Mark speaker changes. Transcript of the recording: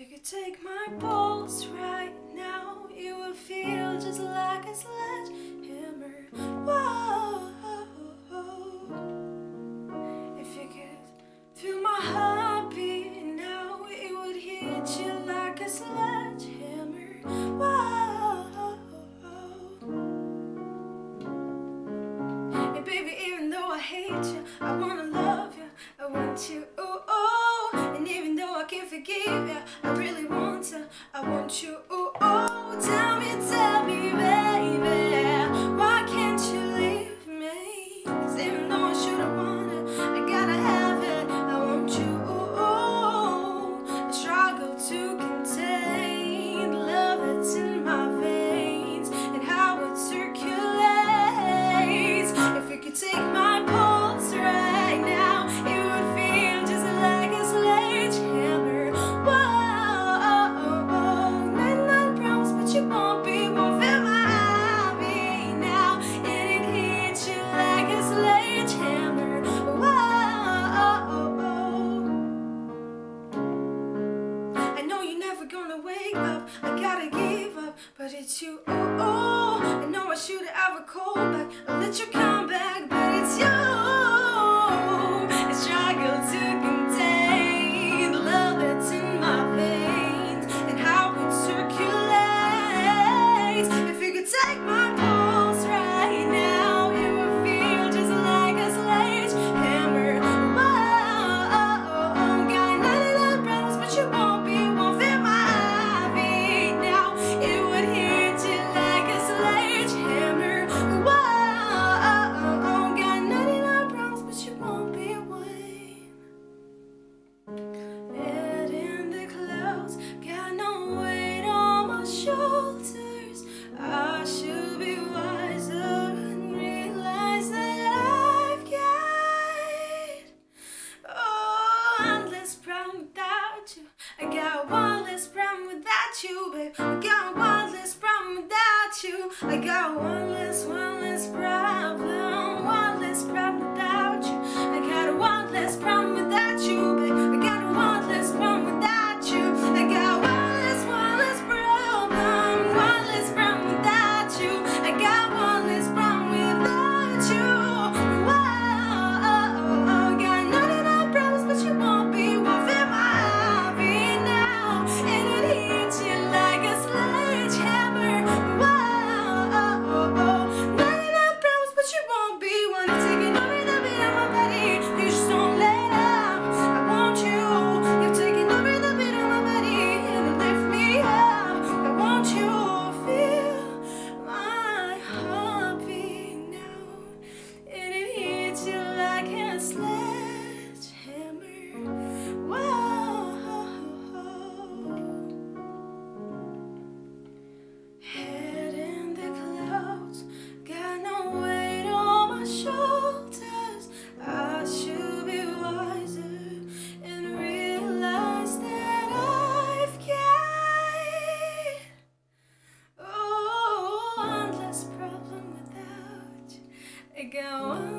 Speaker 1: you could take my pulse right now, you would feel just like a sledgehammer. Whoa. If you could feel my heartbeat now, it would hit you like a sledgehammer. Whoa. And baby, even though I hate you, I wanna love you. I want you. Oh oh. And even though I can't forgive. you won't be, won't my now. It you like a sledgehammer. Whoa. I know you're never gonna wake up. I gotta give up, but it's you. Oh, oh. I know I should've called back. I let you. without you, babe. I got one less problem without you. I got one less one. ago.